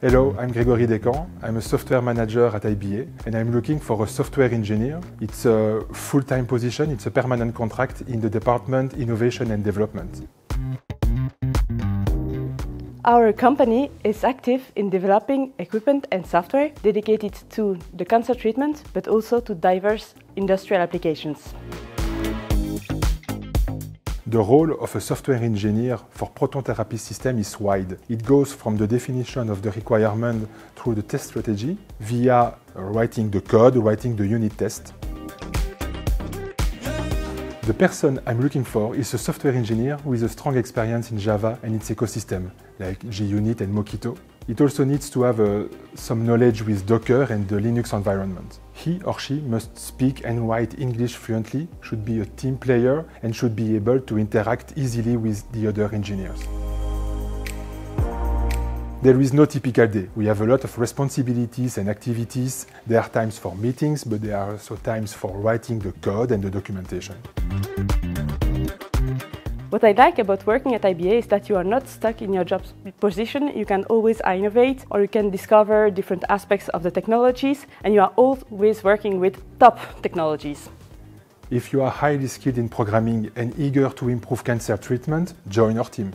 Hello, I'm Gregory Descamps. I'm a software manager at IBA and I'm looking for a software engineer. It's a full-time position, it's a permanent contract in the department Innovation and Development. Our company is active in developing equipment and software dedicated to the cancer treatment, but also to diverse industrial applications. The role of a software engineer for proton therapy system is wide. It goes from the definition of the requirement through the test strategy via writing the code, writing the unit test. The person I'm looking for is a software engineer with a strong experience in Java and its ecosystem, like JUnit and Mockito. It also needs to have uh, some knowledge with Docker and the Linux environment. He or she must speak and write English fluently, should be a team player, and should be able to interact easily with the other engineers. There is no typical day. We have a lot of responsibilities and activities. There are times for meetings, but there are also times for writing the code and the documentation. What I like about working at IBA is that you are not stuck in your job position. You can always innovate or you can discover different aspects of the technologies and you are always working with top technologies. If you are highly skilled in programming and eager to improve cancer treatment, join our team.